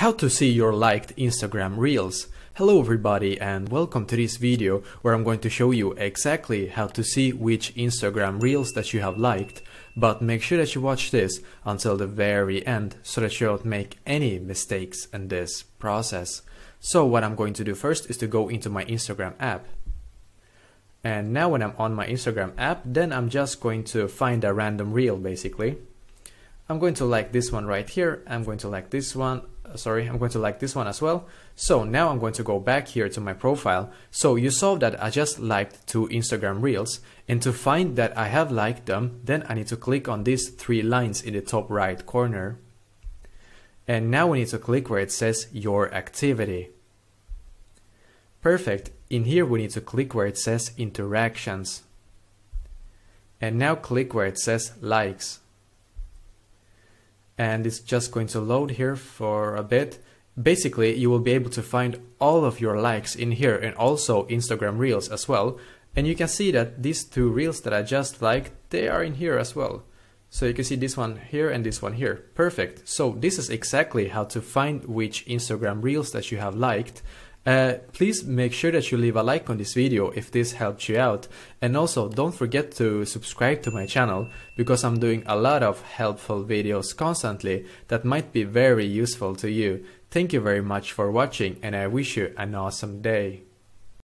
How to see your liked Instagram Reels. Hello everybody and welcome to this video where I'm going to show you exactly how to see which Instagram Reels that you have liked but make sure that you watch this until the very end so that you don't make any mistakes in this process. So what I'm going to do first is to go into my Instagram app and now when I'm on my Instagram app then I'm just going to find a random reel basically. I'm going to like this one right here. I'm going to like this one Uh, sorry, I'm going to like this one as well. So now I'm going to go back here to my profile. So you saw that I just liked two Instagram Reels and to find that I have liked them, then I need to click on these three lines in the top right corner. And now we need to click where it says your activity. Perfect. In here we need to click where it says interactions. And now click where it says likes and it's just going to load here for a bit. Basically, you will be able to find all of your likes in here and also Instagram Reels as well. And you can see that these two Reels that I just liked, they are in here as well. So you can see this one here and this one here. Perfect. So this is exactly how to find which Instagram Reels that you have liked. Uh, please make sure that you leave a like on this video if this helped you out and also don't forget to subscribe to my channel because I'm doing a lot of helpful videos constantly that might be very useful to you. Thank you very much for watching and I wish you an awesome day.